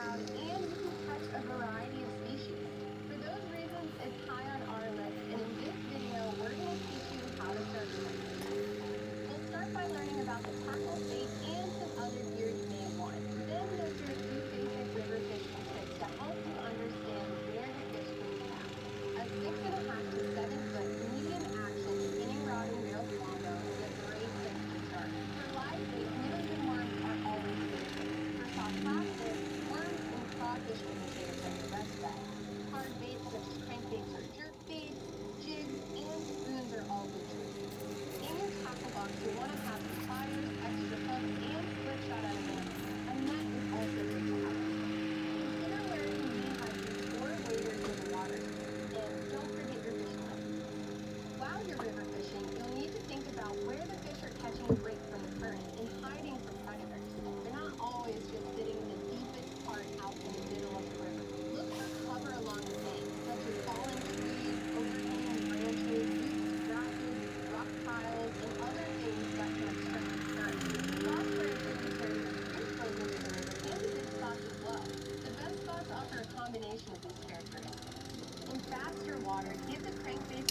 Wow. Hard baits crankbaits or jigs, and spoons are all. In your tackle box, you want to have pliers, extra hooks, and split shot and that is also good to have. Waders in the water, and don't forget your. While you're river fishing, you'll need to think about where the combination of these characteristics. In faster water, give the crankbait